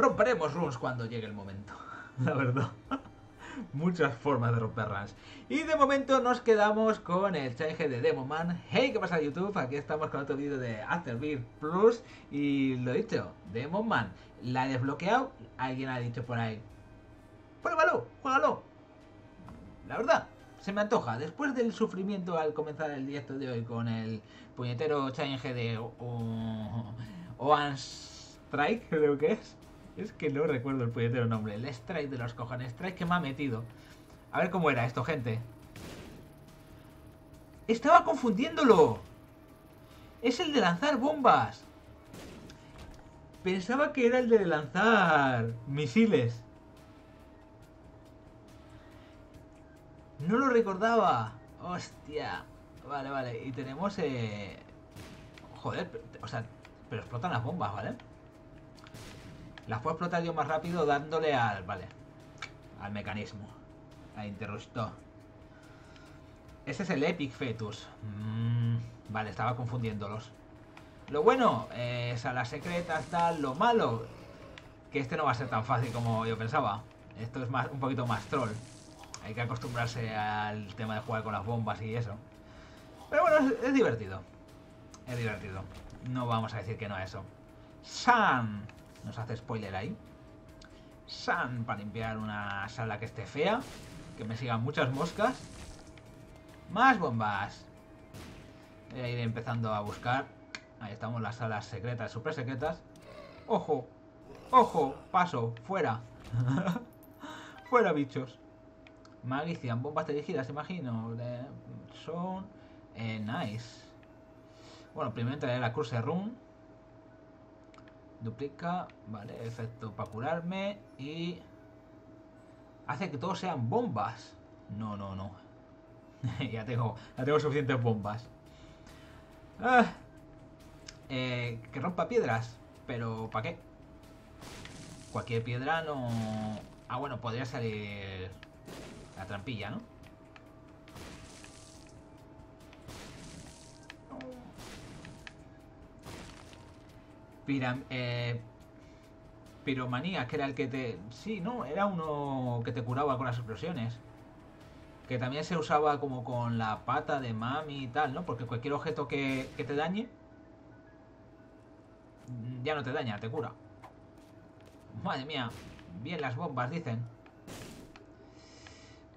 Romperemos runs cuando llegue el momento. La verdad. Muchas formas de romper runs. Y de momento nos quedamos con el challenge de Demoman. Hey, ¿qué pasa YouTube? Aquí estamos con otro vídeo de Afterbirth Plus. Y lo dicho, Demoman. La he desbloqueado. Alguien ha dicho por ahí. Pruébalo, juégalo. La verdad, se me antoja. Después del sufrimiento al comenzar el directo de hoy con el puñetero challenge de Oan Strike, creo que es. Es que no recuerdo el puñetero nombre. El Strike de los cojones. Strike que me ha metido. A ver cómo era esto, gente. Estaba confundiéndolo. Es el de lanzar bombas. Pensaba que era el de lanzar misiles. No lo recordaba. Hostia. Vale, vale. Y tenemos... Eh... Joder, o sea, pero explotan las bombas, ¿vale? Las puedo explotar yo más rápido dándole al... Vale. Al mecanismo. Al interruptor. Ese es el Epic Fetus. Mm, vale, estaba confundiéndolos. Lo bueno, eh, salas secretas, tal. Lo malo, que este no va a ser tan fácil como yo pensaba. Esto es más, un poquito más troll. Hay que acostumbrarse al tema de jugar con las bombas y eso. Pero bueno, es, divertido. Es divertido. No vamos a decir que no a eso. San. Nos hace spoiler ahí. San para limpiar una sala que esté fea. Que me sigan muchas moscas. Más bombas. Voy a ir empezando a buscar. Ahí estamos las salas secretas, super secretas. ¡Ojo! ¡Ojo! Paso, fuera. fuera, bichos. Malician, bombas dirigidas, imagino. son eh, nice. Bueno, primero entraré la Curse Room. Duplica, vale, efecto para curarme y hace que todos sean bombas. No, no, no. ya tengo, ya tengo suficientes bombas. Ah, eh, que rompa piedras, pero ¿para qué? Cualquier piedra no. Ah, bueno, podría salir la trampilla, ¿no? Piram eh, piromanía, que era el que te... Sí, no, era uno que te curaba con las explosiones. Que también se usaba como con la pata de mami y tal, ¿no? Porque cualquier objeto que, que te dañe... Ya no te daña, te cura. Madre mía. Bien las bombas, dicen.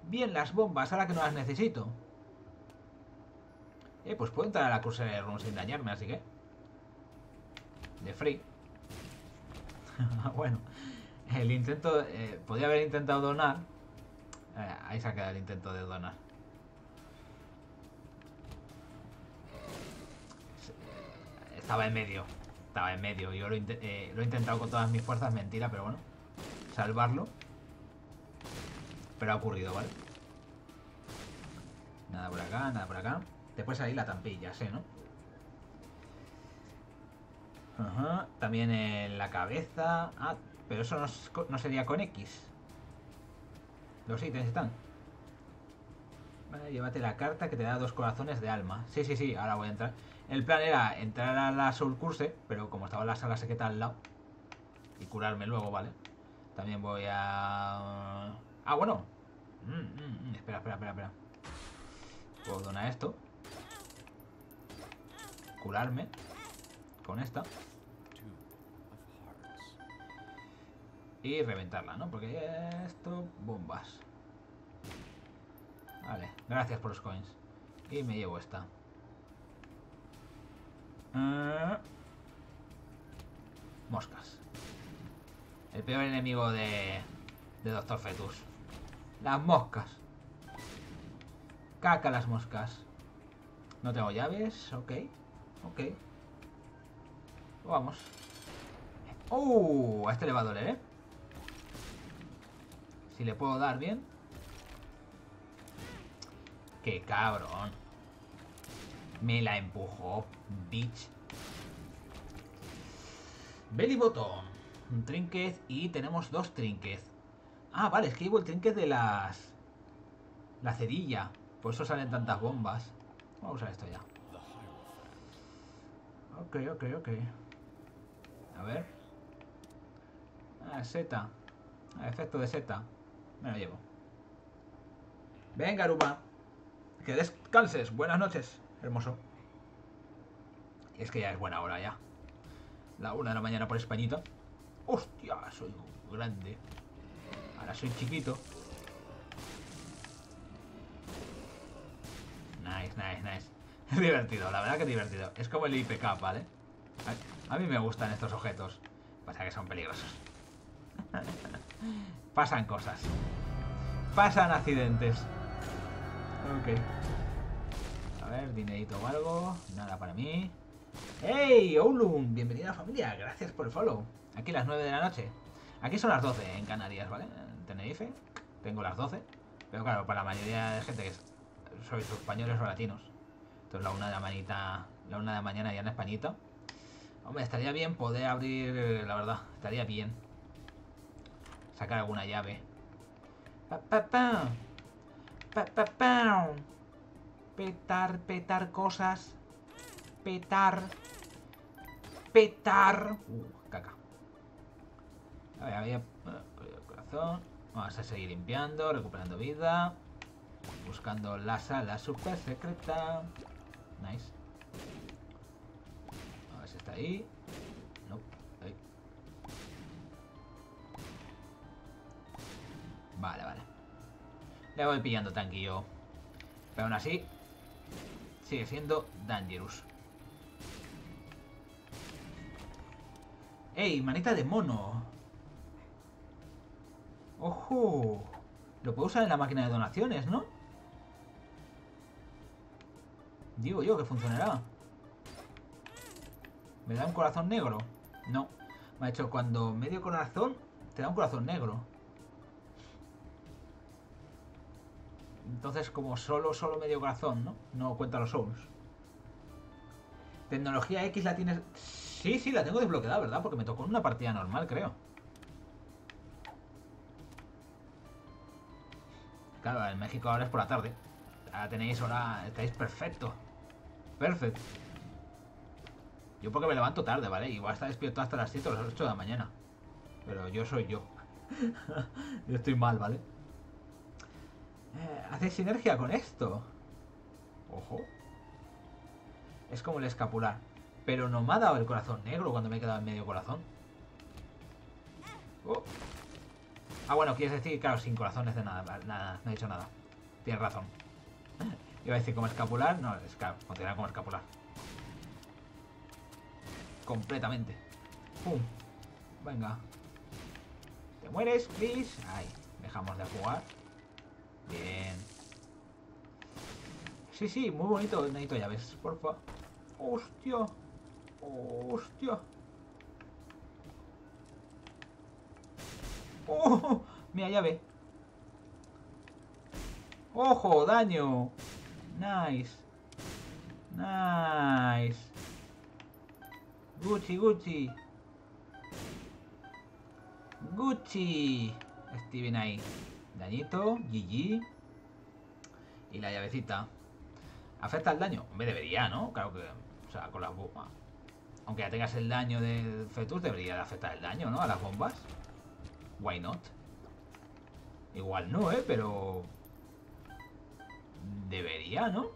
Bien las bombas, ahora que no las necesito. Eh, pues puedo entrar a la cursa de run sin dañarme, así que... De free. bueno. El intento... Eh, podría haber intentado donar. Eh, ahí se ha quedado el intento de donar. Estaba en medio. Estaba en medio. Yo lo, eh, lo he intentado con todas mis fuerzas. Mentira, pero bueno. Salvarlo. Pero ha ocurrido, ¿vale? Nada por acá, nada por acá. Después ahí la tampilla, sé, ¿no? También en la cabeza. Ah, pero eso no, sería con X. Los ítems están. Vale, llévate la carta que te da dos corazones de alma. Sí, sí, sí, ahora voy a entrar. El plan era entrar a la Soul Curse, pero como estaba la sala secreta al lado. Y curarme luego, ¿vale? También voy a... Ah, bueno. Mm, mm, mm. Espera, espera, espera, espera. Puedo donar esto. Curarme. Con esta. Y reventarla, ¿no? Porque esto... Bombas. Vale, gracias por los coins. Y me llevo esta. Ah. Moscas. El peor enemigo de, de Doctor Fetus. Las moscas. Caca las moscas. No tengo llaves, ok. Ok. Vamos. ¡Uh! A este le va a doler, ¿eh? Si le puedo dar bien. ¡Qué cabrón! Me la empujó, bitch. Belly botón. Un trinket y tenemos dos trinkets. Ah, vale, es que llevo el trinket de las... La cerilla. Por eso salen tantas bombas. Vamos a usar esto ya. Ok, ok, ok. A ver. Ah, seta. Efecto de seta. Me lo llevo. Venga, Aruma. Que descanses. Buenas noches, hermoso. Es que ya es buena hora ya. La una de la mañana por Españita. Hostia, soy grande. Ahora soy chiquito. Nice, nice, nice. Es divertido, la verdad que es divertido. Es como el IPK, ¿vale? Mí me gustan estos objetos. Pasa que son peligrosos. Pasan cosas. Pasan accidentes. Ok. A ver, dinerito o algo. Nada para mí. ¡Hey, Oulun! Bienvenida a la familia. Gracias por el follow. Aquí las 9 de la noche. Aquí son las 12 en Canarias, ¿vale? En Tenerife. Tengo las 12. Pero claro, para la mayoría de gente que sois españoles o latinos. Entonces la una de la manita, la una de la mañana ya en Españita. Hombre, estaría bien poder abrir, la verdad, estaría bien. Sacar alguna llave. Petar, petar cosas. Petar. Petar. Uh, caca. A ver, había... Corazón. Vamos a seguir limpiando, recuperando vida. Buscando la sala super secreta. Nice. Está ahí. No. Vale, vale. Le voy pillando tranquilo. Pero aún así, sigue siendo Dangerous. ¡Ey, manita de mono! ¡Ojo! Lo puedo usar en la máquina de donaciones, ¿no? Digo yo que funcionará. ¿Me da un corazón negro? No. Me ha hecho cuando medio corazón te da un corazón negro. Entonces como solo, solo medio corazón, ¿no? No cuenta los souls. Tecnología X la tienes... Sí, sí, la tengo desbloqueada, ¿verdad? Porque me tocó en una partida normal, creo. Claro, en México ahora es por la tarde. Ahora tenéis hora... Estáis perfecto. Perfecto. Yo porque me levanto tarde, ¿vale? Igual está despierto hasta las 7 o las 8 de la mañana. Pero yo soy yo. yo estoy mal, ¿vale? Eh, hace sinergia con esto. Ojo. Es como el escapular. Pero no me ha dado el corazón negro cuando me he quedado en medio corazón. Oh. Ah, bueno, quieres decir, claro, sin corazones de nada. Nada, no he dicho nada. Tienes razón. Iba a decir como escapular. No, es claro, continuar como escapular. Completamente. ¡Pum! Venga. ¿Te mueres, please? Ay, dejamos de jugar. Bien. Sí, sí, muy bonito. Necesito llaves, porfa. ¡Hostia! ¡Hostia! ¡Oh! Mira, llave. ¡Ojo! ¡Daño! Nice. Nice. Gucci, Gucci. Gucci. Steven ahí. Dañito, GG. Y la llavecita. ¿Afecta el daño? Me debería, ¿no? Claro que... O sea, con las bombas. Aunque ya tengas el daño del fetus, debería de afectar el daño, ¿no? A las bombas. Why not? Igual no, ¿eh? Pero... Debería, ¿no?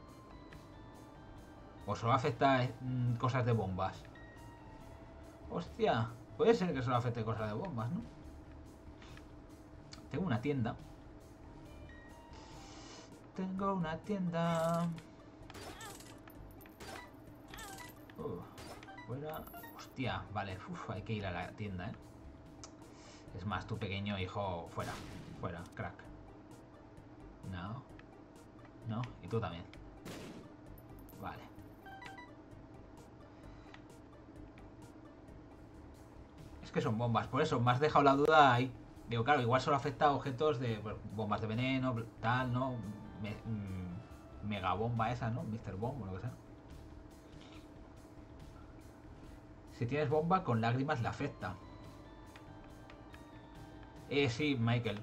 O solo afecta mm, cosas de bombas. Hostia, puede ser que solo afecte cosas de bombas, ¿no? Tengo una tienda. Tengo una tienda. Fuera. Hostia, vale. Uf, hay que ir a la tienda, ¿eh? Es más, tu pequeño hijo, fuera. Fuera, crack. No. No, y tú también. Vale. Es que son bombas, por eso me has dejado la duda ahí. Digo, claro, igual solo afecta a objetos de pues, bombas de veneno, tal, ¿no? Mm, mega bomba esa, ¿no? Mr. Bomb o lo que sea. Si tienes bomba, con lágrimas le afecta. Eh, sí, Michael.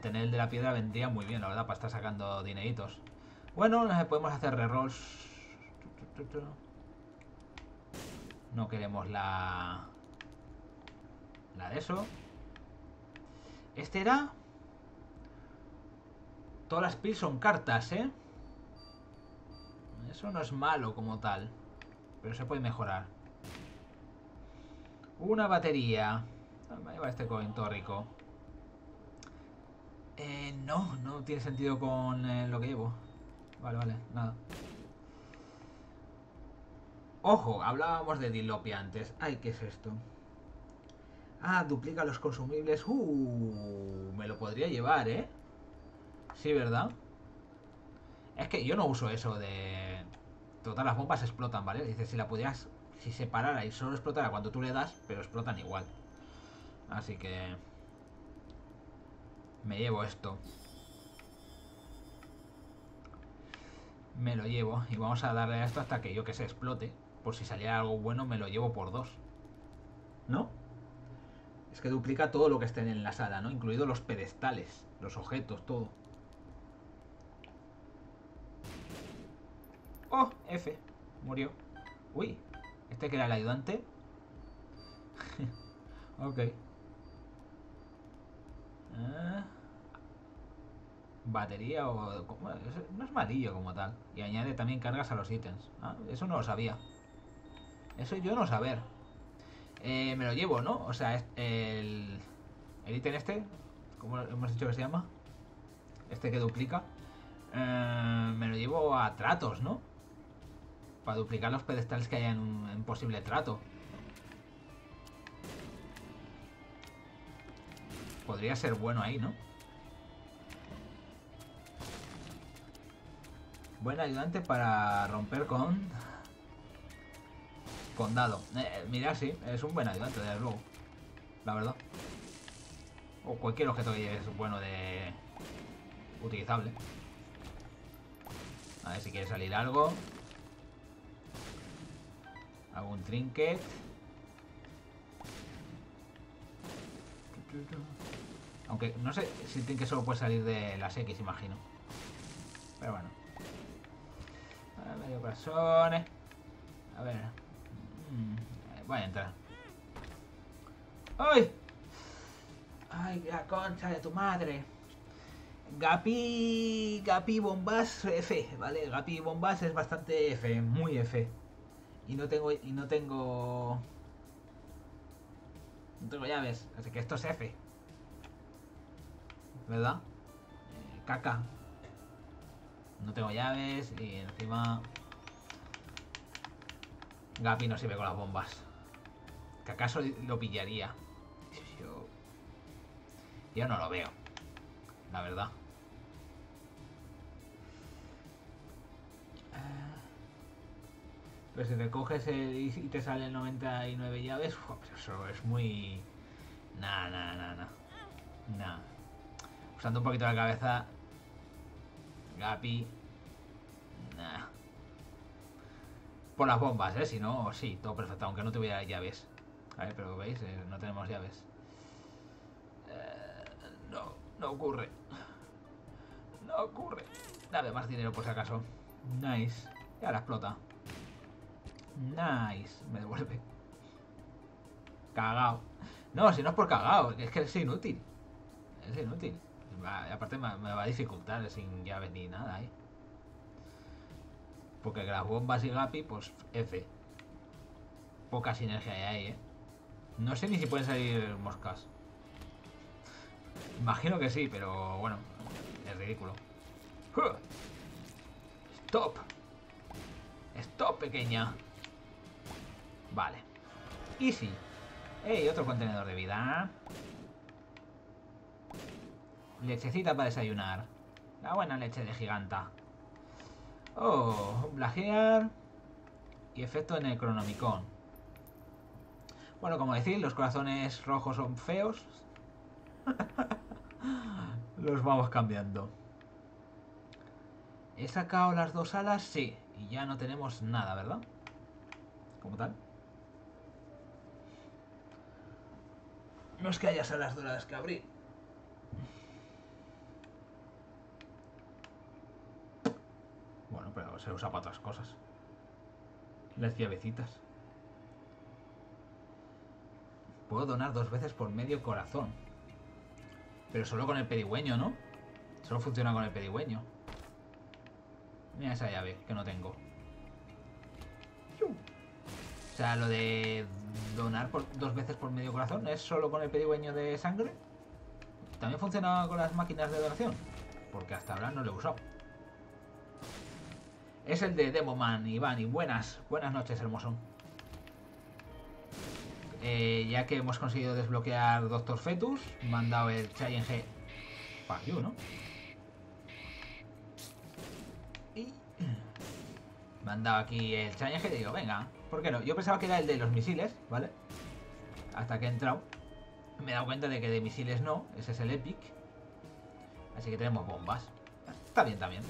Tener el de la piedra vendría muy bien, la verdad, para estar sacando dineritos. Bueno, podemos hacer rerolls. No queremos la... La de eso. Este era... Todas las pills son cartas, ¿eh? Eso no es malo como tal. Pero se puede mejorar. Una batería. Ahí va este coin rico. Eh, no, no tiene sentido con eh, lo que llevo. Vale, vale, nada. Ojo, hablábamos de Dilopia antes. Ay, ¿qué es esto? Ah, duplica los consumibles. Uh, me lo podría llevar, ¿eh? Sí, ¿verdad? Es que yo no uso eso de... Todas las bombas explotan, ¿vale? Dice, si la pudieras... Si se parara y solo explotara cuando tú le das, pero explotan igual. Así que... Me llevo esto. Me lo llevo. Y vamos a darle a esto hasta que yo que se explote. Por si saliera algo bueno, me lo llevo por dos. ¿No? Es que duplica todo lo que esté en la sala, ¿no? Incluido los pedestales, los objetos, todo. ¡Oh! F. Murió. Uy. ¿Este que era el ayudante? ok. Ah. batería o... No es amarillo como tal. Y añade también cargas a los ítems. Ah, eso no lo sabía. Eso yo no saber. Eh, me lo llevo, ¿no? O sea, el... El ítem este, como hemos dicho que se llama, este que duplica, eh, me lo llevo a tratos, ¿no? Para duplicar los pedestales que haya en un posible trato. Podría ser bueno ahí, ¿no? Buen ayudante para romper con... Con dado. Eh, mira, sí, es un buen ayudante, desde luego. La verdad. O cualquier objeto que es bueno de... Utilizable. A ver si quiere salir algo. Algún trinket. Aunque no sé si el trinket solo puede salir de las X, imagino. Pero bueno. A ver, medio corazones. A ver. Mm, voy a entrar. ¡Ay! ¡Ay, la concha de tu madre! Gapi... Gapi Bombas F, ¿vale? Gapi Bombas es bastante F, muy F. Y no tengo... Y no tengo... No tengo llaves, así que esto es F. ¿Verdad? Eh, caca. No tengo llaves y encima... Gapi no sirve con las bombas. Que acaso lo pillaría. Yo... Yo no lo veo. La verdad. Pero si te coges y te salen 99 llaves, pues eso es muy... Nah, nah, nah, nah. Nah. Usando un poquito la cabeza. Gapi. Nah. Por las bombas, ¿eh? Si no, sí, todo perfecto. Aunque no tuviera llaves. A ver, pero veis, eh, no tenemos llaves. Eh, no, no ocurre. No ocurre. Dame más dinero por si acaso. Nice. Y ahora explota. Nice. Me devuelve. Cagao. No, si no es por cagao, es que es inútil. Es inútil. aparte me, va a dificultar sin llaves ni nada ahí. Porque las bombas y Gapi, pues F. Poca sinergia hay ahí, ¿eh? No sé ni si pueden salir moscas. Imagino que sí, pero bueno, es ridículo. Stop. Stop, pequeña. Vale. Easy. ¡Ey! Otro contenedor de vida. Lechecita para desayunar. La buena leche de giganta. Oh, plagiar. Y efecto en el cronomicón. Bueno, como decir, los corazones rojos son feos. los vamos cambiando. ¿He sacado las dos alas? Sí. Y ya no tenemos nada, ¿verdad? Como tal. No es que haya salas doradas que abrir. Bueno, se usa para otras cosas. Las llavecitas. Puedo donar dos veces por medio corazón. Pero solo con el pedigüeño, ¿no? Solo funciona con el pedigüeño. Mira esa llave, que no tengo. O sea, lo de donar por, dos veces por medio corazón es solo con el pedigüeño de sangre. También funciona con las máquinas de donación. Porque hasta ahora no lo he usado. Es el de Demoman, Iván. Y buenas, buenas noches, hermoso. Eh, ya que hemos conseguido desbloquear Doctor Fetus, me han dado el Challenge Fuck you, ¿no? Y me aquí el Challenge digo, venga, ¿por qué no? Yo pensaba que era el de los misiles, ¿vale? Hasta que he entrado. Me he dado cuenta de que de misiles no, ese es el Epic. Así que tenemos bombas. Está bien también.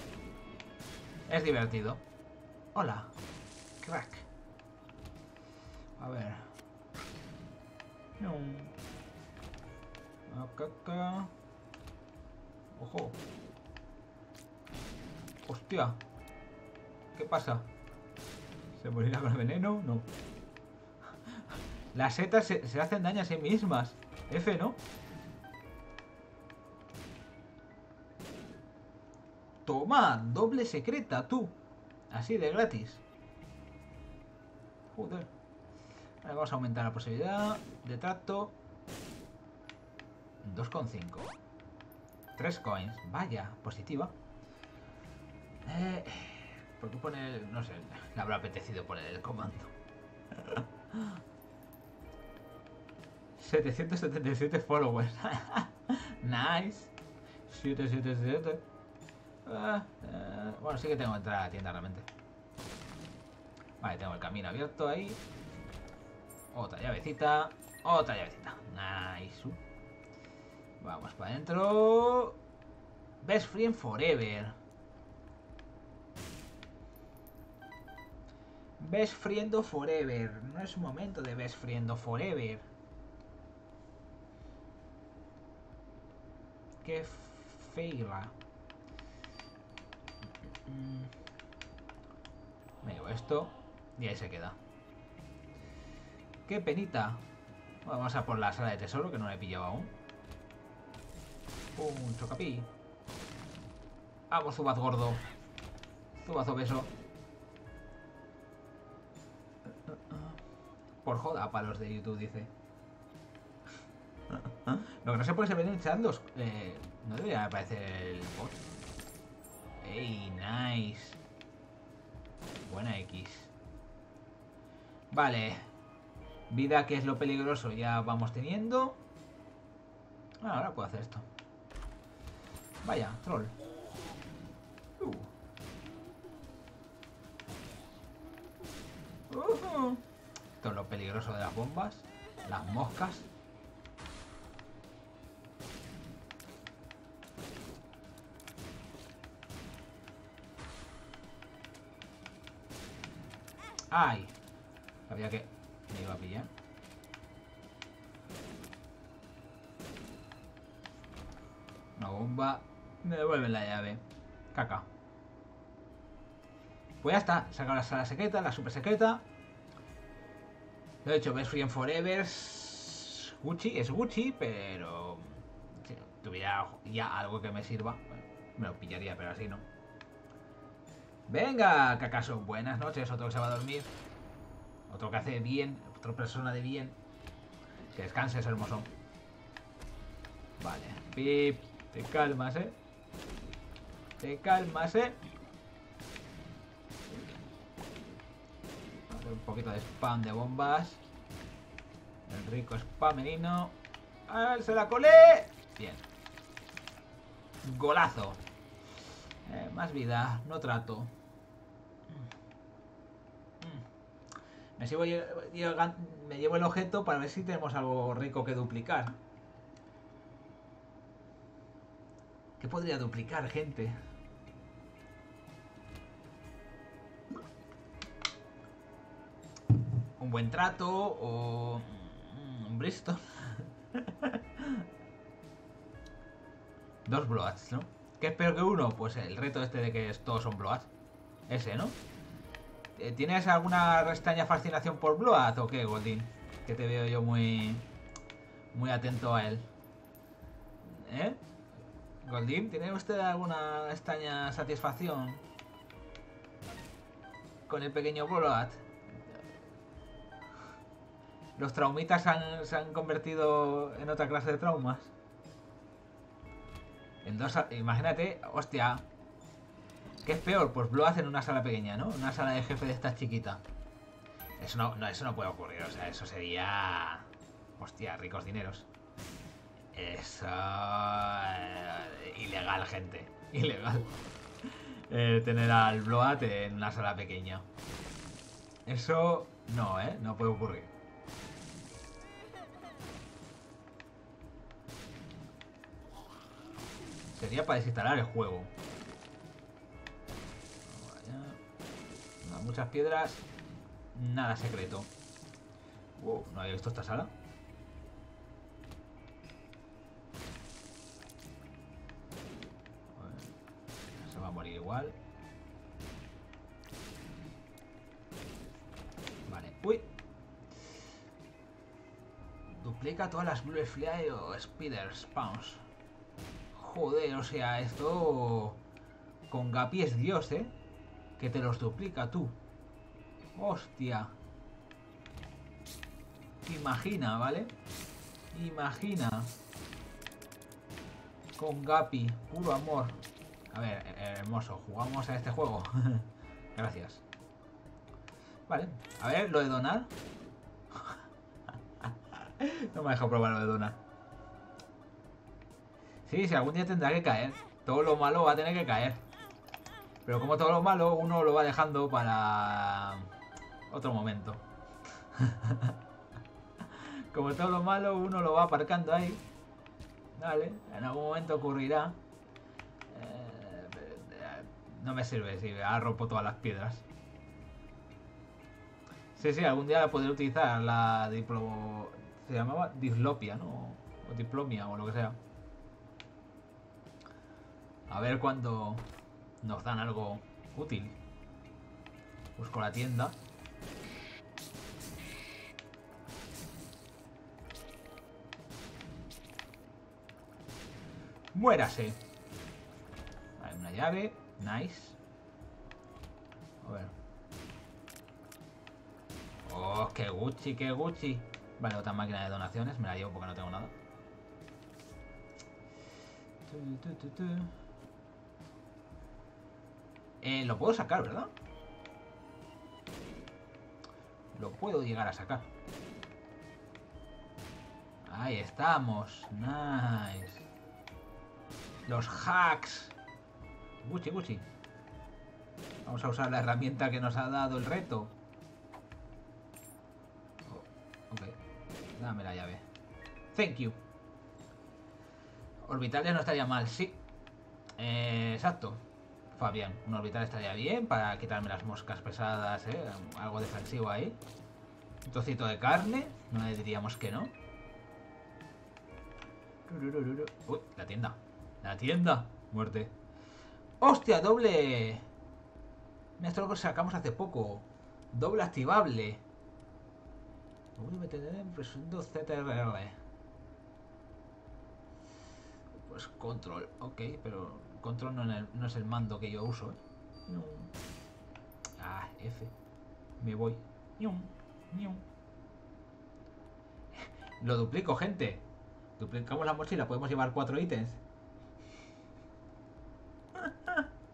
Es divertido. Hola. Crack. A ver. Acá, acá. Ojo. Hostia. ¿Qué pasa? ¿Se morirá con el veneno? No. Las setas se, se hacen daño a sí mismas. F, ¿no? Toma, doble secreta, tú. Así de gratis. Joder vamos a aumentar la posibilidad de trato. 2,5. 3 coins. Vaya, positiva. Eh, ¿Por qué poner...? No sé, le habrá apetecido poner el comando. 777 followers. nice. 777. Ah, eh, bueno, sí que tengo que entrar a la tienda realmente. Vale, tengo el camino abierto ahí. Otra llavecita. Otra llavecita. Nice. Vamos para adentro. Best Friend Forever. Best Friend Forever. No es un momento de Best Friend Forever. Qué feila. Me llevo esto y ahí se queda. ¡Qué penita! Vamos a por la sala de tesoro, que no la he pillado aún. Un chocapí. Vamos, Zubaz gordo. Zubaz obeso. Por joda, palos de YouTube, dice. Lo que no se puede se ven en. Eh, no debería aparecer el bot. ¡Ey, nice! Buena X. Vale. Vida, que es lo peligroso, ya vamos teniendo. Ah, ahora puedo hacer esto. Vaya, troll. Uh. Esto es lo peligroso de las bombas. Las moscas. ¡Ay! Había que me iba a pillar. Una bomba. Me devuelven la llave. Caca. Pues ya está. Saca la sala secreta, la super secreta. Lo he hecho, Best Free Forever. Gucci, es Gucci, pero. Si tuviera ya algo que me sirva, me lo pillaría, pero así no. Venga, Cacaso, buenas noches, otro que se va a dormir. Otro que hace bien, otra persona de bien. Que descanses, hermoso. Vale. Pip, te calmas, ¿eh? Te calmas, ¿eh? un poquito de spam de bombas. El rico spamerino. ¡Ah, se la colé! Bien. Golazo. Eh, más vida, no trato. Me llevo, me llevo el objeto para ver si tenemos algo rico que duplicar. ¿Qué podría duplicar, gente? Un buen trato o un Bristol. Dos Bloats, ¿no? ¿Qué es peor que uno? Pues el reto este de que todos son Bloats. Ese, ¿no? Eh, ¿Tienes alguna extraña fascinación por Blood o qué, Goldin? Que te veo yo muy... Muy atento a él. ¿Eh? Goldín, ¿tiene usted alguna extraña satisfacción con el pequeño Bloat? Los traumitas han- se han convertido en otra clase de traumas. En dos, imagínate, hostia. ¿Qué es peor? Pues Bloat en una sala pequeña, ¿no? Una sala de jefe de esta chiquita. Eso no, no, eso no puede ocurrir, o sea, eso sería... Hostia, ricos dineros. Eso... eh, ilegal, gente. Ilegal. Eh, tener al Bloat en una sala pequeña. Eso no, ¿eh? No puede ocurrir. Sería para desinstalar el juego. No, muchas piedras. Nada secreto. Wow, no había visto esta sala. Se va a morir igual. Vale. Uy. Duplica todas las Blue Fly o Spider Spawns. Joder, o sea, esto... Con Gapi es Dios, ¿eh? Que te los duplica tú. Hostia. Imagina, ¿vale? Imagina. Con Gapi, puro amor. A ver, eh, hermoso, jugamos a este juego. Gracias. Vale, a ver, lo de donar. no me ha probar lo de donar. Sí, sí, algún día tendrá que caer. Todo lo malo va a tener que caer. Pero como todo lo malo, uno lo va dejando para otro momento. como todo lo malo, uno lo va aparcando ahí. Vale, en algún momento ocurrirá. Eh, no me sirve si ahora rompo todas las piedras. Sí, sí, algún día podré utilizar la diplo... Se llamaba dislopia, ¿no? O diplomia o lo que sea. A ver cuándo nos dan algo útil. Busco la tienda. Muérase. Vale, una llave. Nice. A ver. Oh, qué Gucci, qué Gucci. Vale, otra máquina de donaciones. Me la llevo porque no tengo nada. Tu, tu, tu. Eh, lo puedo sacar, ¿verdad? Lo puedo llegar a sacar. Ahí estamos. Nice. Los hacks. Gucci, Gucci. Vamos a usar la herramienta que nos ha dado el reto. Oh, ok. Dame la llave. Thank you. Orbitales no estaría mal, sí. Eh, exacto. Fabián, un orbital estaría bien para quitarme las moscas pesadas, ¿eh? Algo defensivo ahí. Un trocito de carne, no le diríamos que no. Uy, la tienda. La tienda. Muerte. ¡Hostia! Doble. Mira, esto es lo que sacamos hace poco. Doble activable. VTD presumiendo CTRL. Pues control, ok, pero control no, en el- no es el mando que yo uso, ¿eh? Ah, F. Me voy. Lo duplico, gente. Duplicamos la mochila, podemos llevar cuatro ítems.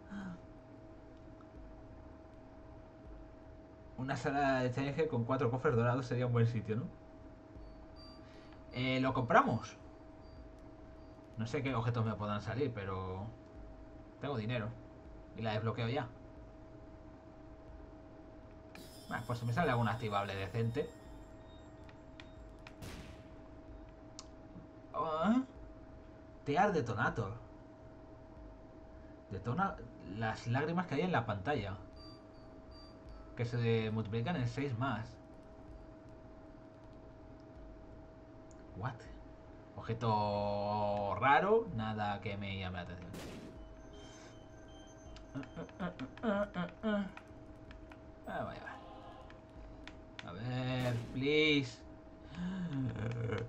Una sala de challenge con cuatro cofres dorados sería un buen sitio, ¿no? Eh, ¿Lo compramos? No sé qué objetos me podrán salir, pero... Tengo dinero. Y la desbloqueo ya. Pues si me sale algún activable decente. Ah, Tear Detonator. Detona las lágrimas que hay en la pantalla. Que se multiplican en 6 más. What? Objeto raro, nada que me llame la atención. Ah, vaya. A ver, please.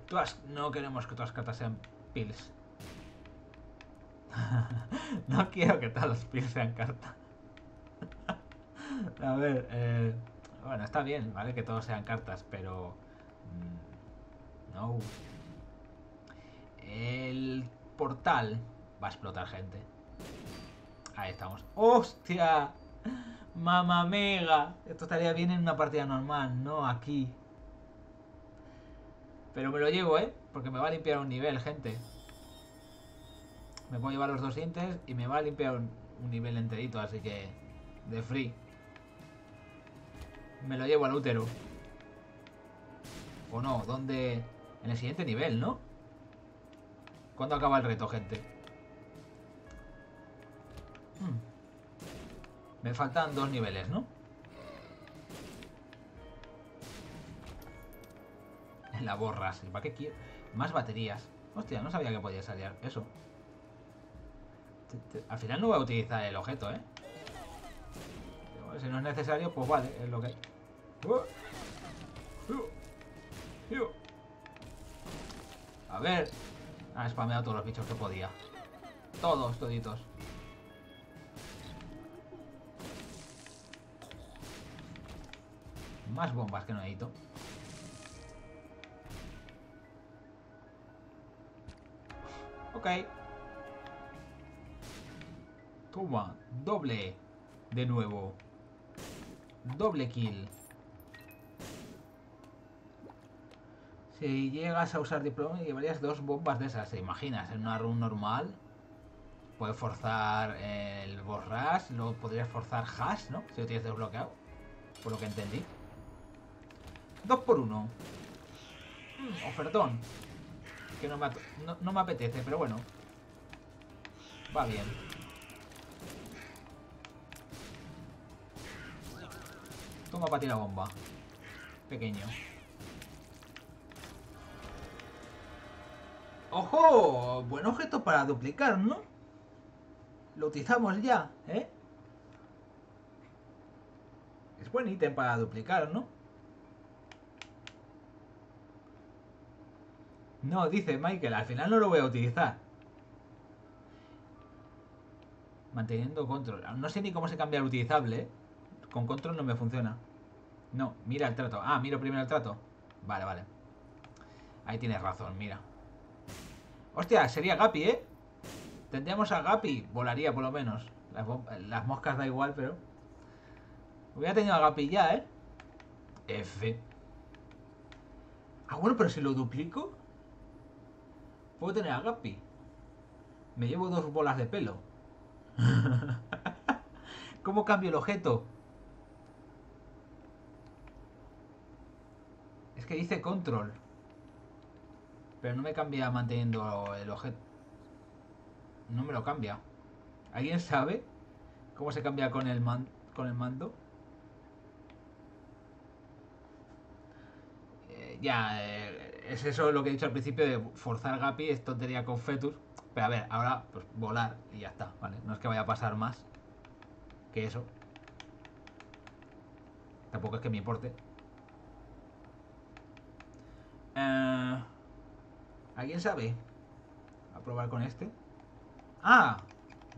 Todas, no queremos que todas las cartas sean pills. no quiero que todos los pills sean cartas. A ver, eh, bueno, está bien, ¿vale? Que todos sean cartas, pero... mm, no. El portal va a explotar gente. Ahí estamos. ¡Hostia! ¡Mamá mega! Esto estaría bien en una partida normal, no aquí. Pero me lo llevo, ¿eh? Porque me va a limpiar un nivel, gente. Me puedo llevar los dos intes y me va a limpiar un, un nivel enterito, así que... De free. Me lo llevo al útero. ¿O no? ¿Dónde...? En el siguiente nivel, ¿no? ¿Cuándo acaba el reto, gente? Me faltan dos niveles, ¿no? La borras. ¿Y para qué quiero? Más baterías. Hostia, no sabía que podía salir eso. Al final no voy a utilizar el objeto, ¿eh? Si no es necesario, pues vale, es lo que. Uh. Uh. Uh. A ver. Ha spameado todos los bichos que podía. Todos, toditos. Más bombas que no necesito. Ok. Toma, doble. De nuevo. Doble kill. Si llegas a usar diploma, llevarías dos bombas de esas. ¿Te imaginas? En una run normal. Puedes forzar el boss rush. Luego podrías forzar hash, ¿no? Si lo tienes desbloqueado. Por lo que entendí. Dos por uno. Mm, ofertón. Que no me, no, no me apetece, pero bueno. Va bien. Toma para ti la bomba. Pequeño. ¡Ojo! Buen objeto para duplicar, ¿no? Lo utilizamos ya, ¿eh? Es buen ítem para duplicar, ¿no? No, dice Michael, al final no lo voy a utilizar. Manteniendo control. No sé ni cómo se cambia el utilizable. Con control no me funciona. No, mira el trato. Ah, miro primero el trato. Vale, vale. Ahí tienes razón, mira. Hostia, sería Gapi, ¿eh? Tendríamos a Gapi. Volaría por lo menos. Las moscas da igual, pero... Hubiera tenido a Gapi ya, ¿eh? F. Ah, bueno, pero si lo duplico... Puedo tener a Gapi. Me llevo dos bolas de pelo. ¿Cómo cambio el objeto? Es que dice control. Pero no me cambia manteniendo el objeto. No me lo cambia. ¿Alguien sabe cómo se cambia con el, man con el mando? Ya, eh, es eso lo que he dicho al principio de forzar Gapi, es tontería con Fetus. Pero a ver, ahora pues volar y ya está, ¿vale? No es que vaya a pasar más que eso. Tampoco es que me importe. Eh, ¿Alguien sabe? A probar con este. Ah,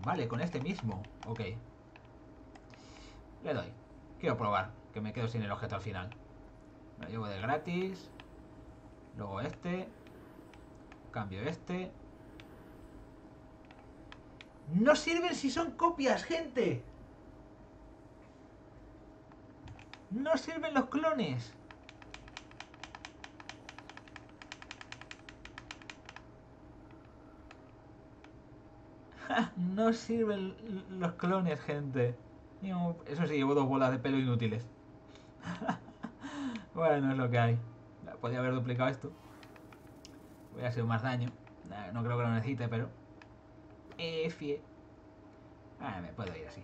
vale, con este mismo. Ok. Le doy. Quiero probar, que me quedo sin el objeto al final. Llevo de gratis. Luego este. Cambio este. No sirven si son copias, gente. No sirven los clones. No sirven los clones, gente. Eso sí, llevo dos bolas de pelo inútiles. bueno, es lo que hay. Podría haber duplicado esto. Hubiera sido más daño. No creo que lo necesite, pero... F. Ah, me puedo ir así.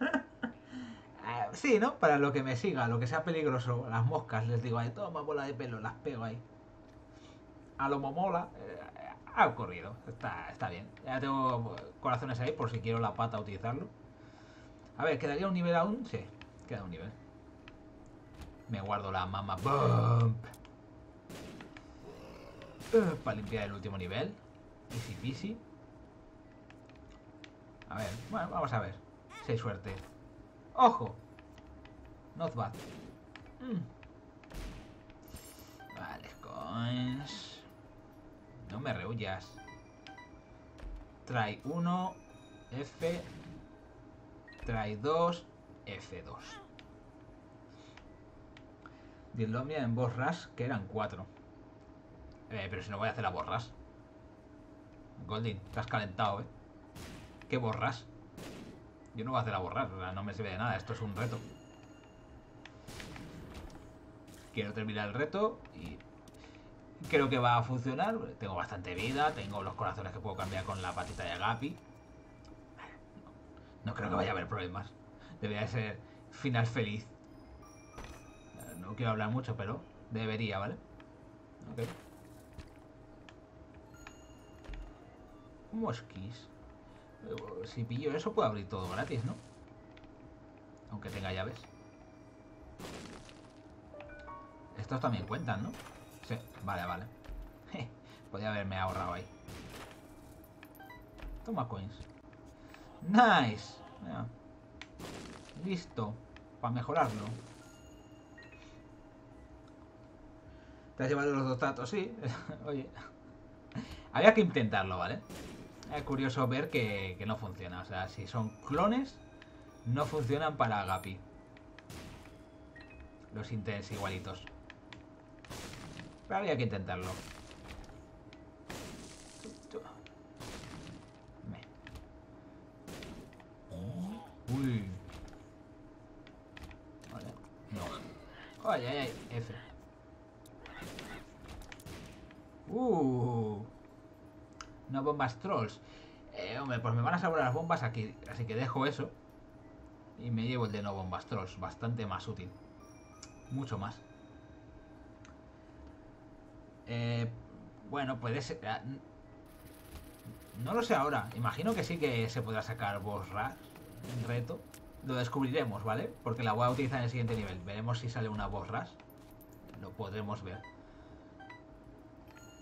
Ah, sí, ¿no? Para lo que me siga, lo que sea peligroso, las moscas, les digo, ahí, toma bola de pelo, las pego ahí. A lo momola, eh, ha ocurrido, está, está bien. Ya tengo corazones ahí por si quiero la pata utilizarlo. A ver, ¿quedaría un nivel aún? Sí, queda un nivel. Me guardo la mama bump. para limpiar el último nivel. Easy peasy. A ver, bueno, vamos a ver. Si hay suerte. ¡Ojo! Not bad. Mm. Vale, coins. No me rehuyas. Try 1, F. Try 2, F2. Dilomia en boss rush, que eran 4. Eh, pero si no voy a hacer la borras. Goldin, te has calentado, ¿eh? ¿Qué borras? Yo no voy a hacer la borrar, no me sirve de nada, esto es un reto. Quiero terminar el reto y creo que va a funcionar. Tengo bastante vida, tengo los corazones que puedo cambiar con la patita de Agapi. No, creo que vaya a haber problemas. Debería ser final feliz. No quiero hablar mucho, pero debería, ¿vale? Ok. Mosquis. Si pillo eso puedo abrir todo gratis, ¿no? Aunque tenga llaves. Estos también cuentan, ¿no? Sí, vale, vale. Podría haberme ahorrado ahí. Toma coins. Nice. Listo. Para mejorarlo. ¿Te has llevado los dos datos? Sí. Oye. Había que intentarlo, ¿vale? Es curioso ver que, no funciona. O sea, si son clones, no funcionan para Agapi. Los intents igualitos. Pero había que intentarlo. Uy. Vale. No. Ay, ay, ay. F. Uh. No bombas trolls. Eh, hombre, pues me van a salvar las bombas aquí. Así que dejo eso. Y me llevo el de no bombas trolls. Bastante más útil. Mucho más. Eh, bueno, puede ser... Ah, no lo sé ahora. Imagino que sí que se podrá sacar boss rush. Reto. Lo descubriremos, ¿vale? Porque la voy a utilizar en el siguiente nivel. Veremos si sale una boss rush. Lo podremos ver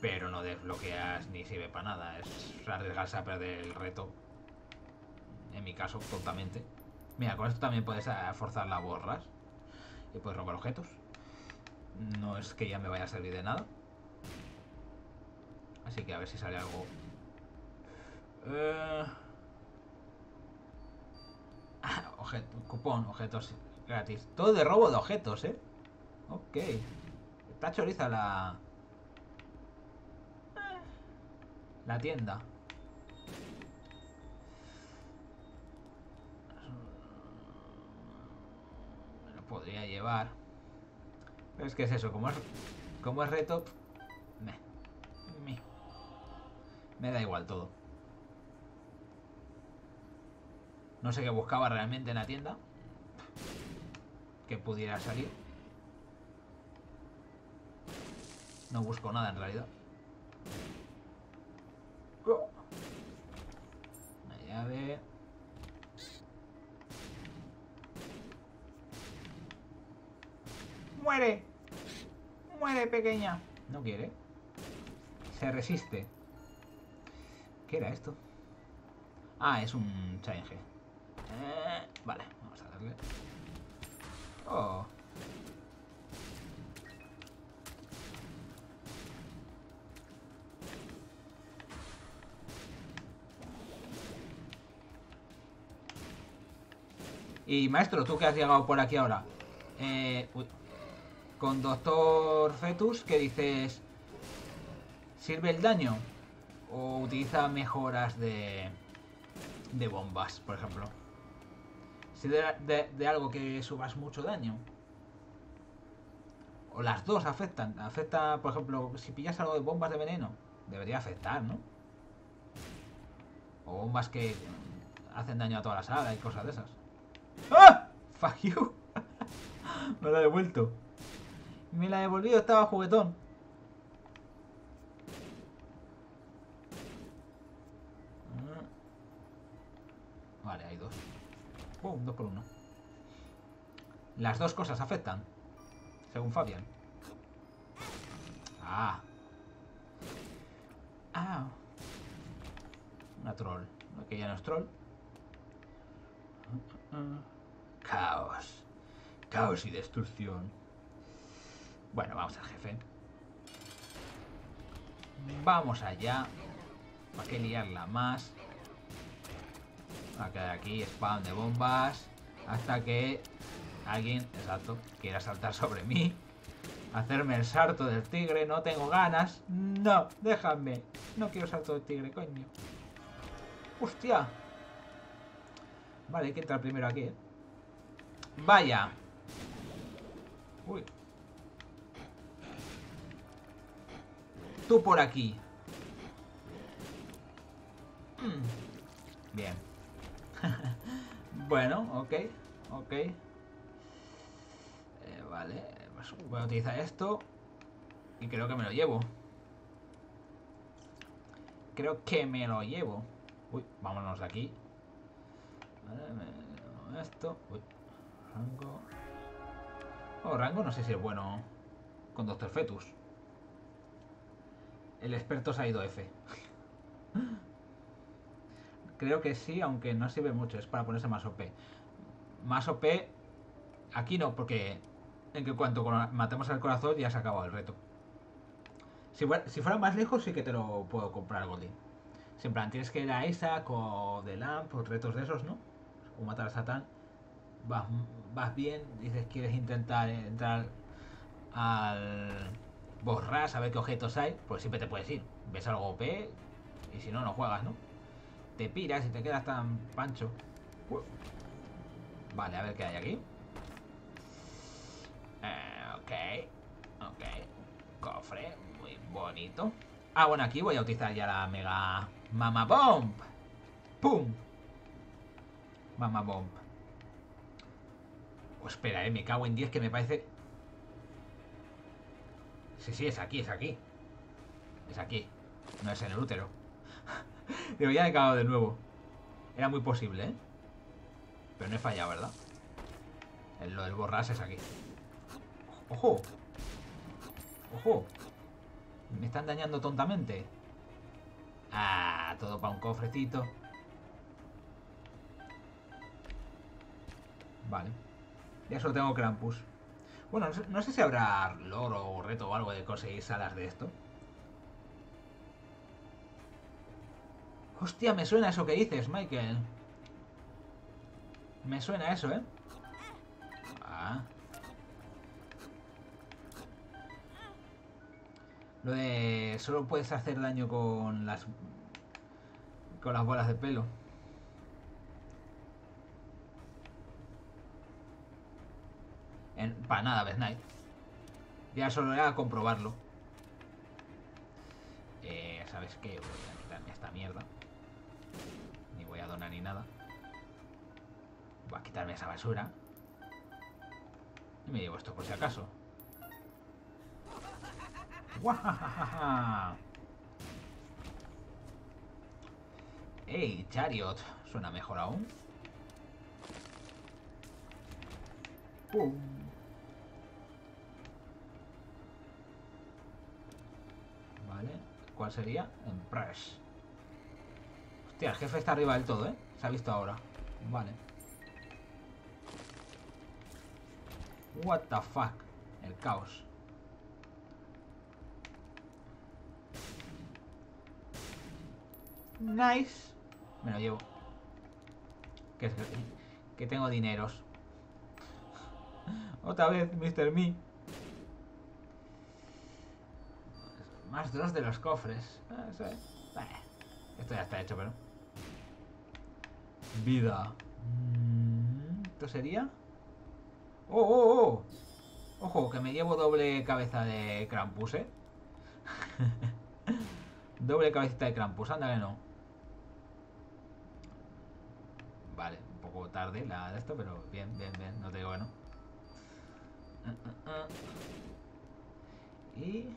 pero no desbloqueas ni sirve para nada. Es arriesgarse a perder el reto. En mi caso, totalmente. Mira, con esto también puedes eh, forzar la borras. Y puedes robar objetos. No es que ya me vaya a servir de nada. Así que a ver si sale algo. Eh... Ah, cupón, objetos gratis. Todo de robo de objetos, ¿eh? Ok. Está choriza la... La tienda. Me lo podría llevar. Pero es que es eso, como es, como es reto, me, me, me da igual todo. No sé qué buscaba realmente en la tienda. Que pudiera salir. No busco nada en realidad. ¡Muere! ¡Muere, pequeña! No quiere. Se resiste. ¿Qué era esto? Ah, es un change. Eh, vale, vamos a darle. Oh. Y maestro, tú que has llegado por aquí ahora. Eh, con Doctor Fetus, que dices, ¿sirve el daño? ¿O utiliza mejoras de, de bombas, por ejemplo? Si de, de, algo que subas mucho daño. O las dos afectan. Afecta, por ejemplo, si pillas algo de bombas de veneno. Debería afectar, ¿no? O bombas que hacen daño a toda la sala y cosas de esas. ¡Ah! Fuck you. Me la he devuelto. Me la he devolvido, estaba juguetón. Vale, hay dos. ¡Pum! dos por uno. Las dos cosas afectan. Según Fabian. Ah. Ah. Una troll. Que ya no es troll. Caos. Caos y destrucción. Bueno, vamos al jefe. Vamos allá. ¿Para qué liarla más? Va a quedar aquí spam de bombas. Hasta que alguien, exacto, quiera saltar sobre mí. Hacerme el salto del tigre. No tengo ganas. No, déjame. No quiero salto del tigre, coño. ¡Hostia! Vale, hay que entrar primero aquí, ¿eh? Vaya. Uy. Tú por aquí. Hmm. Bien. bueno, ok. Ok. Eh, vale. Pues voy a utilizar esto. Y creo que me lo llevo. Creo que me lo llevo. Uy, vámonos de aquí. Vale, esto. Uy, rango. Oh, rango no sé si es bueno con Doctor Fetus. El experto se ha ido F. Creo que sí, aunque no sirve mucho. Es para ponerse más OP. Más OP... Aquí no, porque en que cuanto matemos al corazón ya se ha acabado el reto. Si fuera, más lejos sí que te lo puedo comprar, Goldie. Si en plan tienes que ir a Isaac o The Lamp o retos de esos, ¿no? O matar a Satán. Vas, vas bien, dices quieres intentar entrar al borras a ver qué objetos hay, pues siempre te puedes ir. Ves algo OP y si no, no juegas, ¿no? Te piras y te quedas tan pancho. Vale, a ver qué hay aquí. Eh, ok, ok. Cofre, muy bonito. Ah, bueno, aquí voy a utilizar ya la mega Mama Bomb. ¡Pum! Mama Bomb. Oh, espera, eh, me cago en 10 que me parece Sí, sí, es aquí, es aquí. Es aquí. No es en el útero. Digo, ya he cagado de nuevo. Era muy posible, ¿eh? Pero no he fallado, ¿verdad? lo del borras es aquí. ¡Ojo! ¡Ojo! Me están dañando tontamente. Ah, todo para un cofrecito. Vale. Ya solo tengo Krampus. Bueno, no sé, si habrá loro o reto o algo de conseguir salas de esto. Hostia, me suena eso que dices, Michael. Me suena eso, ¿eh? Ah. Lo de solo puedes hacer daño con las con las bolas de pelo. Para nada, Beth. Ya solo era comprobarlo. Eh, ¿Sabes qué? Voy a quitarme esta mierda. Ni voy a donar ni nada. Voy a quitarme esa basura. Y me llevo esto por si acaso. ¡Ey, Chariot! Suena mejor aún. ¡Pum! ¿Cuál sería? En Press. Hostia, el jefe está arriba del todo, ¿eh? Se ha visto ahora. Vale. What the fuck. El caos. Nice. Me lo llevo. Que, que tengo dineros. Otra vez, Mr. Me. Más dos de los cofres. Ah, esto ya está hecho, pero... Vida. Mm, ¿Esto sería? ¡Oh, oh, oh! Ojo, que me llevo doble cabeza de Krampus, ¿eh? doble cabecita de Krampus, anda que no. Vale, un poco tarde la de esto, pero bien, bien, bien, no te digo bueno. Y...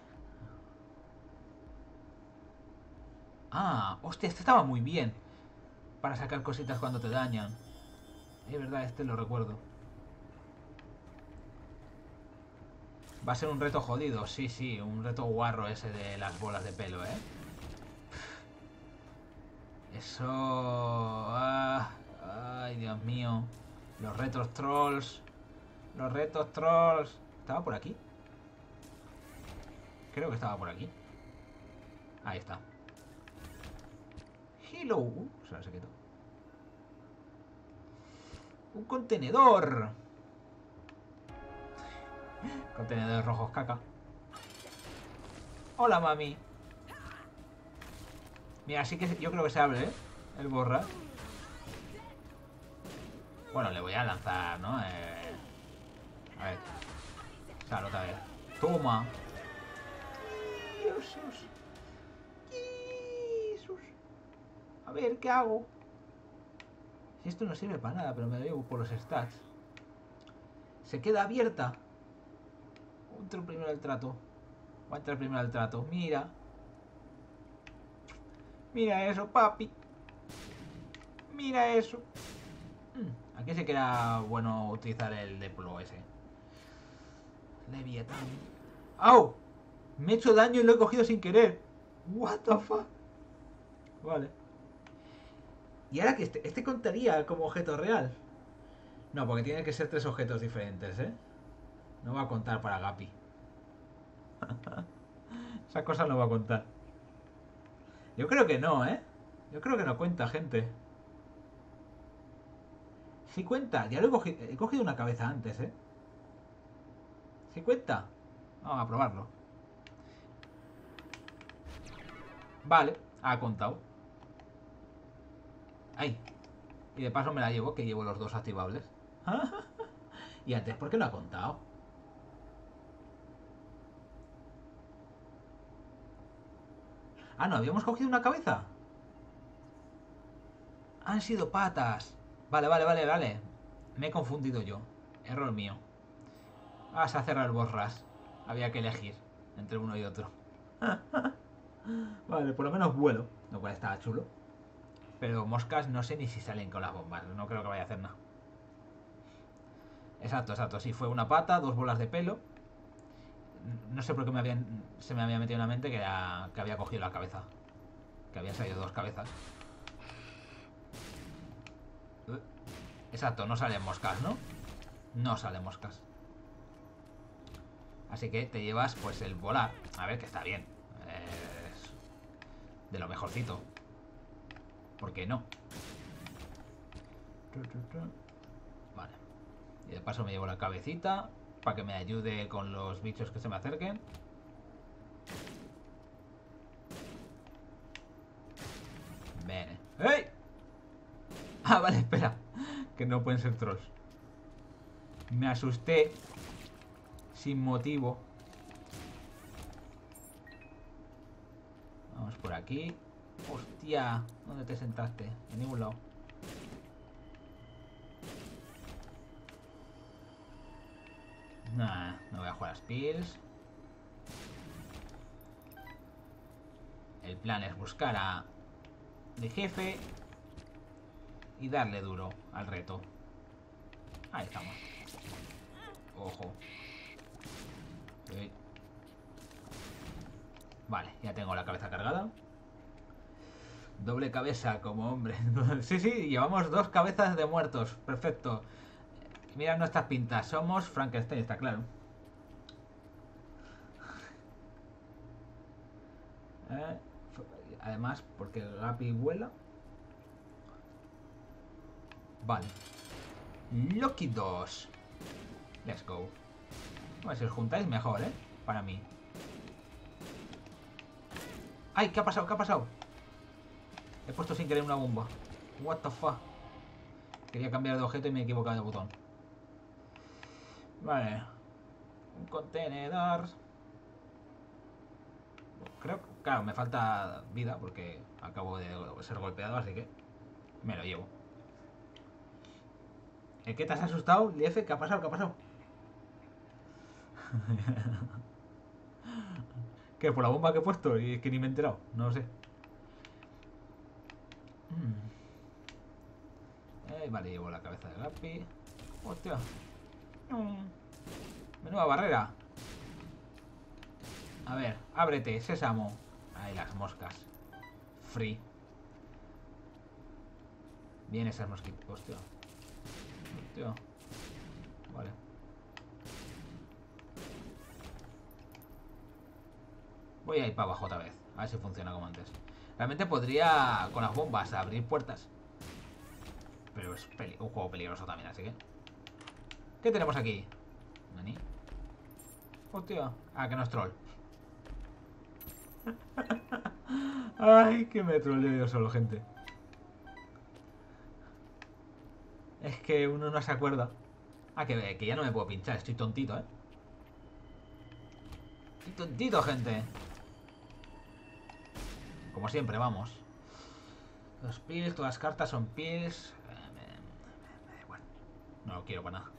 Ah, hostia, este estaba muy bien. Para sacar cositas cuando te dañan. Es verdad, este lo recuerdo. Va a ser un reto jodido, sí, sí, un reto guarro ese de las bolas de pelo, ¿eh? Eso... Ah, ay, Dios mío. Los retos trolls. Los retos trolls. ¿Estaba por aquí? Creo que estaba por aquí. Ahí está. Hello. Uh, se quedó. Un contenedor. Contenedores rojos caca. Hola, mami. Mira, sí que yo creo que se abre, ¿eh? El borra. Bueno, le voy a lanzar, ¿no? Eh... A ver. Sal otra vez. Toma. Jesús. Jesús. A ver, ¿qué hago? Si esto no sirve para nada, pero me lo por los stats. Se queda abierta. Entro primero el trato. Voy a entrar primero al trato. Mira. Mira eso, papi. Mira eso. Mm, aquí sí que era bueno utilizar el Deplo ese. Leviatán. ¡Au! Me he hecho daño y lo he cogido sin querer. What the fuck. Vale. Y ahora que este, este contaría como objeto real. No, porque tiene que ser tres objetos diferentes, ¿eh? No va a contar para Gapi. Esa cosa no va a contar. Yo creo que no, ¿eh? Yo creo que no cuenta, gente. Sí cuenta. Ya lo he cogido, he cogido una cabeza antes, ¿eh? ¿Sí cuenta? Vamos a probarlo. Vale, ha contado. Ahí. Y de paso me la llevo, que llevo los dos activables. y antes, ¿por qué no ha contado? Ah, ¿no habíamos cogido una cabeza? Han sido patas. Vale, vale, vale, vale. Me he confundido yo. Error mío. Vas a cerrar borras. Había que elegir entre uno y otro. vale, por lo menos vuelo. Lo cual estaba chulo. Pero moscas no sé ni si salen con las bombas. No creo que vaya a hacer nada. Exacto, exacto. Sí, fue una pata, dos bolas de pelo no sé por qué me habían, se me había metido en la mente que, había cogido la cabeza. Que habían salido dos cabezas. Exacto, no salen moscas, ¿no? No salen moscas. Así que te llevas pues el volar. A ver, que está bien. Es de lo mejorcito. ¿Por qué no? Vale. Y de paso me llevo la cabecita para que me ayude con los bichos que se me acerquen. Bene. ¡Ey! Ah, vale, espera. Que no pueden ser trolls. Me asusté. Sin motivo. Vamos por aquí. Hostia. ¿Dónde te sentaste? En ningún lado. Nah, no voy a jugar a Spills. El plan es buscar a de jefe y darle duro al reto. Ahí estamos. Ojo. Vale, ya tengo la cabeza cargada. Doble cabeza como hombre. sí, sí, llevamos dos cabezas de muertos. Perfecto. Mira nuestras pintas. Somos Frankenstein, está claro. Eh, además, porque el Gapi vuela. Vale. Loki 2. Let's go. Bueno, si os juntáis mejor, ¿eh? Para mí. ¡Ay! ¿Qué ha pasado? ¿Qué ha pasado? He puesto sin querer una bomba. What the fuck. Quería cambiar de objeto y me he equivocado de botón. Vale. Un contenedor. Creo que, claro, me falta vida porque acabo de ser golpeado, así que me lo llevo. ¿En qué te has asustado, Liefe? ¿Qué ha pasado? ¿Qué ha pasado? ¿Qué? ¿Por la bomba que he puesto? Y es que ni me he enterado. No lo sé. Mm. Eh, vale, llevo la cabeza de Gapi. Hostia. Menuda barrera. A ver, ábrete, sésamo. Ahí las moscas. Free. Bien esas mosquitas. Hostia. Tío. Vale. Voy a ir para abajo otra vez. A ver si funciona como antes. Realmente podría, con las bombas, abrir puertas. Pero es un juego peligroso también, así que... ¿Qué tenemos aquí? ¿Nani? Hostia. Ah, que no es troll. Ay, que me troleo yo solo, gente. Es que uno no se acuerda. Ah, que, que ya no me puedo pinchar. Estoy tontito, ¿eh? Estoy tontito, gente. Como siempre, vamos. Los pills, todas las cartas son pills. No lo quiero para nada.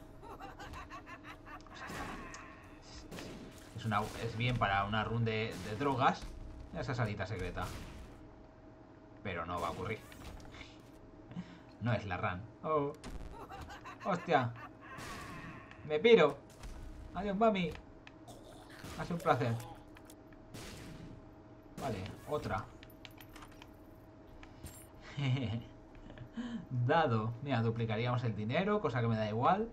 Es, una, es bien para una run de, de drogas. Esa salita secreta. Pero no va a ocurrir. No es la run. Oh. ¡Hostia! ¡Me piro! ¡Adiós, mami! Ha sido un placer. Vale, otra. Dado. Mira, duplicaríamos el dinero, cosa que me da igual.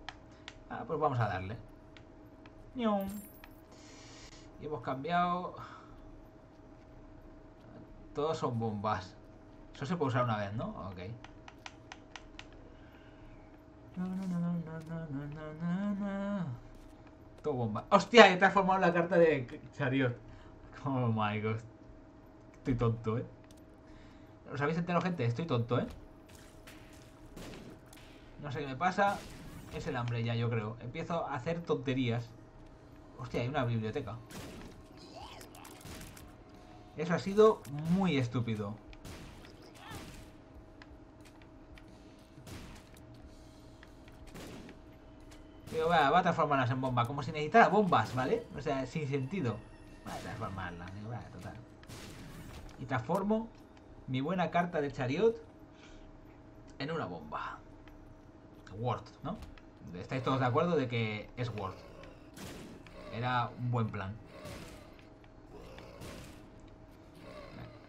Ah, pues vamos a darle. Y hemos cambiado... Todos son bombas. Eso se puede usar una vez, ¿no? Ok. Todo bomba. ¡Hostia! He transformado la carta de Chariot. Oh my god. Estoy tonto, ¿eh? ¿Os habéis enterado, gente? Estoy tonto, ¿eh? No sé qué me pasa. Es el hambre ya, yo creo. Empiezo a hacer tonterías. Hostia, hay una biblioteca. Eso ha sido muy estúpido. Digo, va, va a transformarlas en bomba. Como si necesitara bombas, ¿vale? O sea, sin sentido. Va a transformarlas. Va, total. Y transformo mi buena carta de chariot en una bomba. Word, ¿no? ¿Estáis todos de acuerdo de que es Word? Era un buen plan.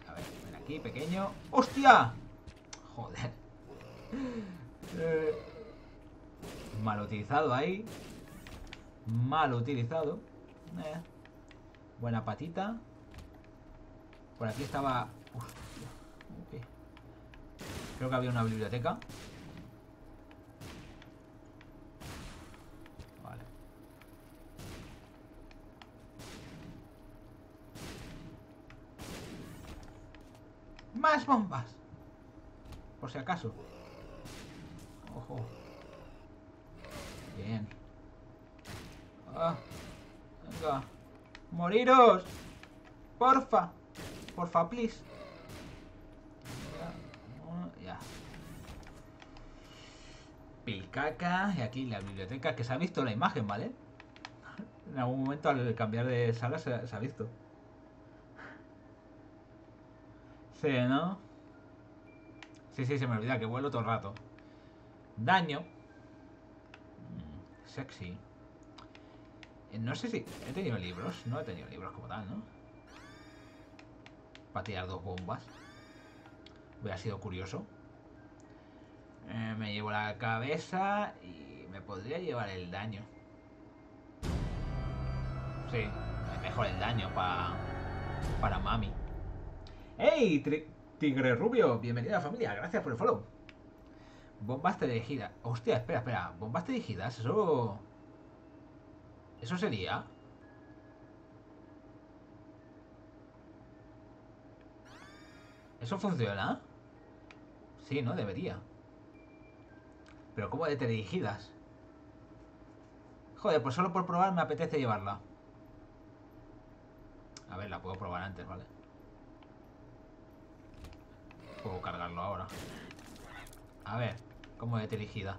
A ver, ven aquí, pequeño. ¡Hostia! Joder. Eh, mal utilizado ahí. Mal utilizado. Eh. Buena patita. Por aquí estaba... Creo que había una biblioteca. Vale. ¡Más bombas! Por si acaso. Ojo. Bien. Ah, venga. ¡Moriros! ¡Porfa! Porfa, please. Ya. Y aquí la biblioteca. Que se ha visto la imagen, ¿vale? En algún momento al cambiar de sala se, ha visto. Sí, ¿no? Sí, sí, se me olvida que vuelo todo el rato. Daño. Mm, sexy. Eh, no sé si... ¿He tenido libros? No he tenido libros como tal, ¿no? para tirar dos bombas. Hubiera sido curioso. Eh, me llevo la cabeza y me podría llevar el daño. Sí, mejor el daño para para mami. ¡Hey! Tigre Rubio, bienvenida a la familia, gracias por el follow. Bombas dirigidas. Hostia, espera, espera. Bombas dirigidas, eso. Eso sería. ¿Eso funciona? Sí, ¿no? Debería. Pero ¿cómo de dirigidas? Joder, pues solo por probar me apetece llevarla. A ver, la puedo probar antes, ¿vale? Puedo cargarlo ahora. A ver, ¿cómo de dirigida?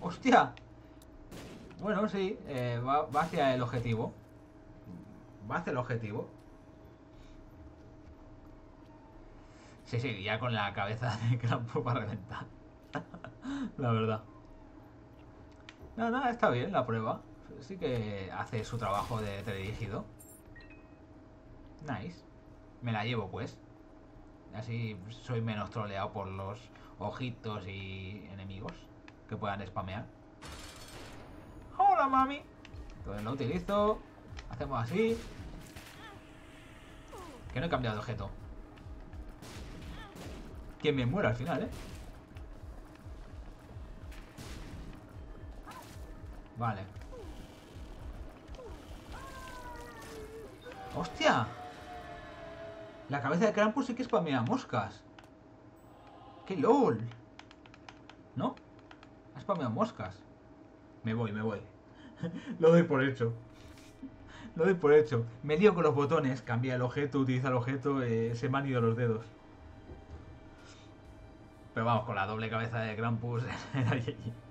¡Hostia! Bueno, sí, eh, va hacia el objetivo. Va hacia el objetivo. Sí, sí, ya con la cabeza de campo para reventar. la verdad. No, no, está bien la prueba. Sí que hace su trabajo de teledirigido. Nice. Me la llevo, pues. Así soy menos troleado por los ojitos y enemigos que puedan spamear. Hola, mami. Entonces lo utilizo. Hacemos así. Que no he cambiado de objeto. Que me muera al final, ¿eh? Vale. ¡Hostia! La cabeza de Krampus sí que spamea moscas. ¡Qué lol! ¿No? Ha spameado moscas. Me voy, me voy. Lo doy por hecho. Lo doy por hecho. Me lío con los botones. Cambia el objeto, utiliza el objeto. Eh, se me han ido los dedos. Pero vamos, con la doble cabeza de Krampus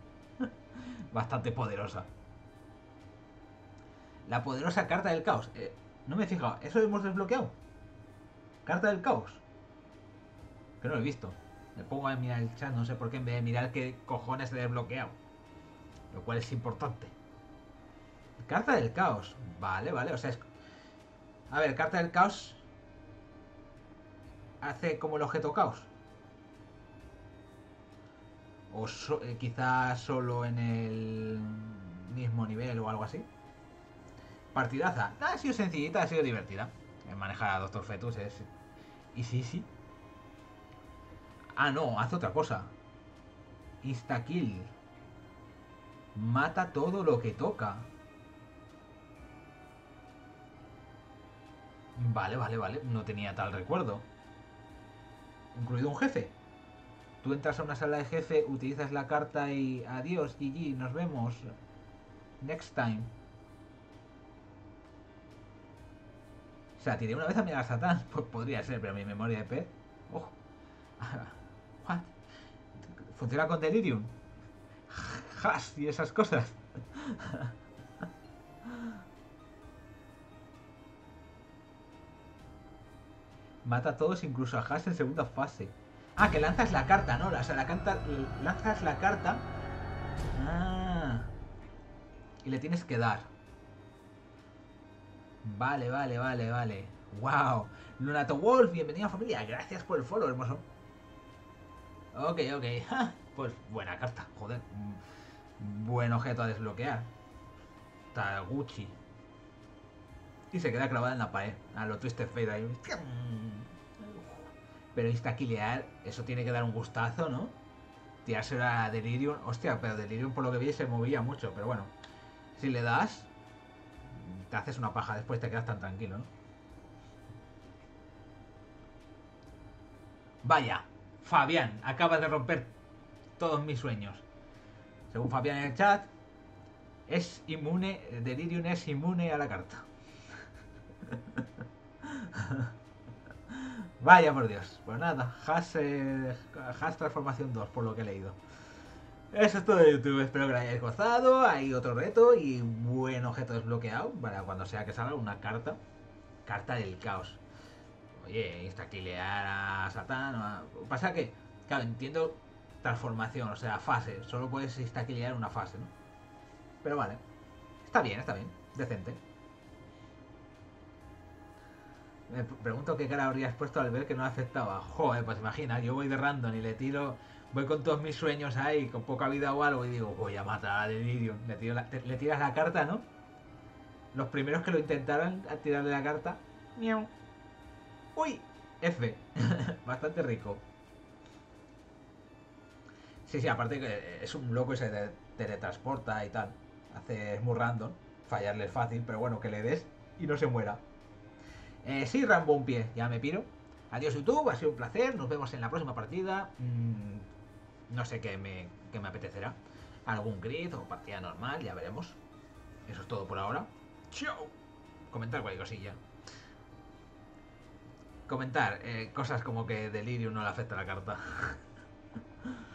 Bastante poderosa. La poderosa carta del caos. Eh, no me he fijado. ¿Eso hemos desbloqueado? Carta del caos. Que no lo he visto. Me pongo a mirar el chat, no sé por qué, en vez de mirar qué cojones he desbloqueado. Lo cual es importante. Carta del caos. Vale, vale, o sea, es... A ver, carta del caos... Hace como el objeto caos. O eh, quizás solo en el mismo nivel o algo así. Partidaza. ha sido sencillita, ha sido divertida. Manejar a Doctor Fetus es... Y sí, sí. Ah, no, hace otra cosa. Insta-kill. Mata todo lo que toca. Vale, vale, vale. No tenía tal recuerdo. Incluido un jefe. Tú entras a una sala de jefe, utilizas la carta y adiós, GG, nos vemos. Next time. O sea, tiré una vez a mirar a Satán. Pues podría ser, pero mi memoria de pez. Ojo. What? ¿Funciona con Delirium? Has y esas cosas. Mata a todos, incluso a Haas en segunda fase. Ah, que lanzas la carta, ¿no? O sea, la canta, lanzas la carta. Ah. Y le tienes que dar. Vale, vale, vale, vale. Wow. Lunato Wolf, bienvenido a familia. Gracias por el follow, hermoso. Ok, ok. Pues buena carta, joder. Buen objeto a desbloquear. Taguchi. Y se queda clavada en la pared. A lo Twisted Fate ahí. Pero instaquilear, eso tiene que dar un gustazo, ¿no? Tirarse a Delirium. Hostia, pero Delirium por lo que vi se movía mucho. Pero bueno, si le das, te haces una paja después te quedas tan tranquilo, ¿no? Vaya, Fabián, acaba de romper todos mis sueños. Según Fabián en el chat, es inmune, Delirium es inmune a la carta. Vaya por Dios. Pues nada, Has, eh, Transformación 2, por lo que he leído. Eso es todo de YouTube. Espero que lo hayáis gozado. Hay otro reto y buen objeto desbloqueado para cuando sea que salga una carta. Carta del caos. Oye, instaquilear a Satán. Pasa que, claro, entiendo transformación, o sea, fase. Solo puedes instaquilear una fase, ¿no? Pero vale. Está bien, está bien. Decente. Me pregunto qué cara habrías puesto al ver que no afectaba. Joder, pues imagina, yo voy de random y le tiro, voy con todos mis sueños ahí, con poca vida o algo, y digo, voy a matar a Delirium. Le, le tiras la carta, ¿no? Los primeros que lo intentaran a tirarle la carta, miau. Uy, F. Bastante rico. Sí, sí, aparte que es un loco y se teletransporta y tal. Hace, es muy random. Fallarle es fácil, pero bueno, que le des y no se muera. Eh, sí, Rambo un pie, ya me piro. Adiós YouTube, ha sido un placer. Nos vemos en la próxima partida. Mm, no sé qué me, apetecerá. Algún grid o partida normal, ya veremos. Eso es todo por ahora. Chao. Comentar cualquier cosilla. Comentar eh, cosas como que Delirium no le afecta la carta.